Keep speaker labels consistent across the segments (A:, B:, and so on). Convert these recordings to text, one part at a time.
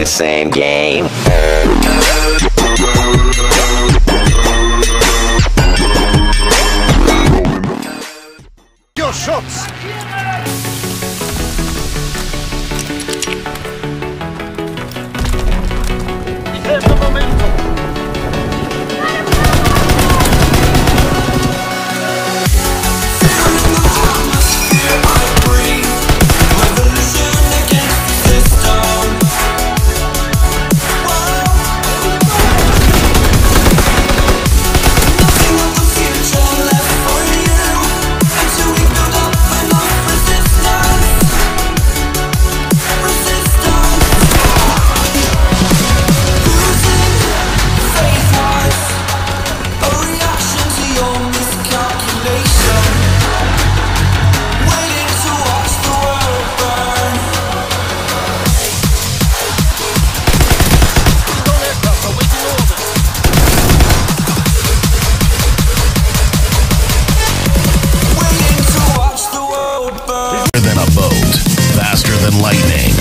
A: the same game.
B: Your shots!
C: Faster than lightning.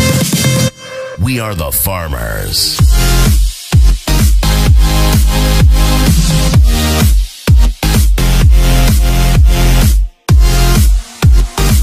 C: We are the farmers.